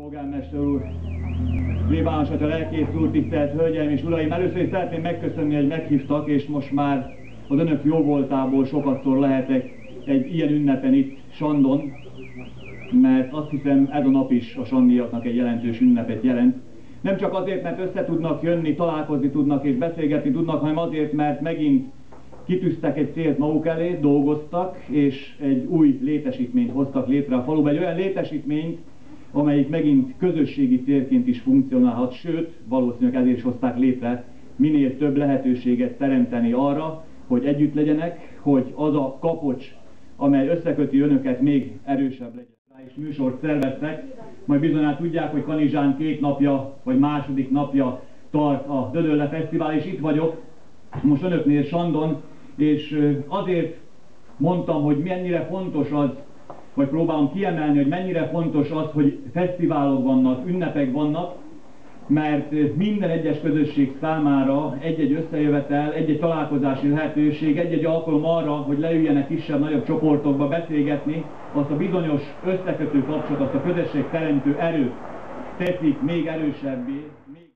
Polgármester úr, Plébános a lelkész úr, tisztelt Hölgyeim és Uraim! Először is szeretném megköszönni, hogy meghívtak, és most már az önök jó voltából sokatszor lehetek egy ilyen ünnepen itt Sandon, mert azt hiszem ez a nap is a sandiaknak egy jelentős ünnepet jelent. Nem csak azért, mert össze tudnak jönni, találkozni tudnak és beszélgetni tudnak, hanem azért, mert megint kitűztek egy célt maguk elé, dolgoztak, és egy új létesítményt hoztak létre a faluba. Egy olyan létesítményt, amelyik megint közösségi térként is funkcionálhat, sőt, valószínűleg ezért is hozták létre, minél több lehetőséget teremteni arra, hogy együtt legyenek, hogy az a kapocs, amely összeköti önöket, még erősebb legyen. Rá is műsort szerveztek, majd bizonyára tudják, hogy Kanizsán két napja, vagy második napja tart a Dödölle Fesztivál, és itt vagyok, most önöknél Sandon, és azért mondtam, hogy mennyire fontos az, vagy próbálom kiemelni, hogy mennyire fontos az, hogy fesztiválok vannak, ünnepek vannak, mert minden egyes közösség számára egy-egy összejövetel, egy-egy találkozási lehetőség, egy-egy alkalom arra, hogy leüljenek kisebb-nagyobb csoportokba beszélgetni, azt a bizonyos összekötő kapcsolatot, azt a közösség teremtő erőt teszik még erősebbé. Még